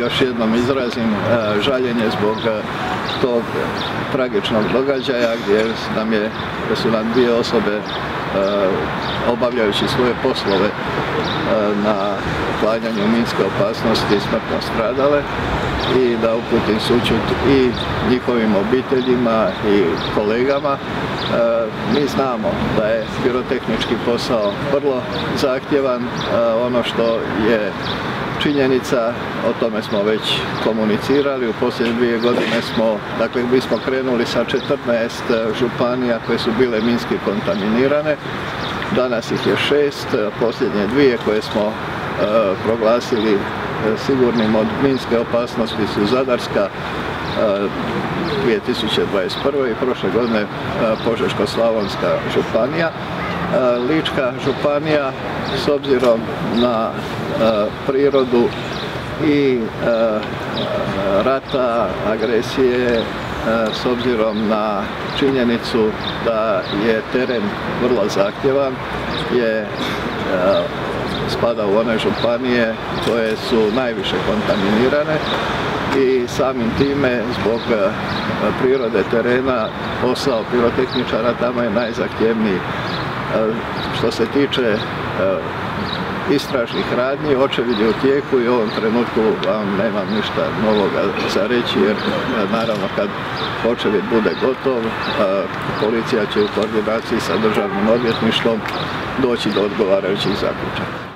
još jednom izrazim žaljenje zbog tog tragičnog događaja gdje nam je, su nam dvije osobe obavljajući svoje poslove na uklanjanju minske opasnosti smrtno stradale i da uputim sučut i njihovim obiteljima i kolegama. Mi znamo da je pirotehnički posao vrlo zahtjevan. Ono što je činjenica, o tome smo već komunicirali, u posljednje dvije godine smo, dakle mi smo krenuli sa 14 županija koje su bile minski kontaminirane, danas ih je šest, posljednje dvije koje smo e, proglasili e, sigurnim od minske opasnosti su Zadarska 2021. E, i prošle godine Požeško-Slavonska županija. Lička županija s obzirom na prirodu i rata, agresije, s obzirom na činjenicu da je teren vrlo zahtjevan, je spada u one županije koje su najviše kontaminirane i samim time zbog prirode terena posao pirotehničara tamo je najzahtjevniji. Što se tiče istražnih radnji, očevid je u tijeku i u ovom trenutku vam nemam ništa novoga za reći jer naravno kad očevid bude gotov, policija će u koordinaciji sa državnim odvjetništvom doći do odgovarajućih zaključaka.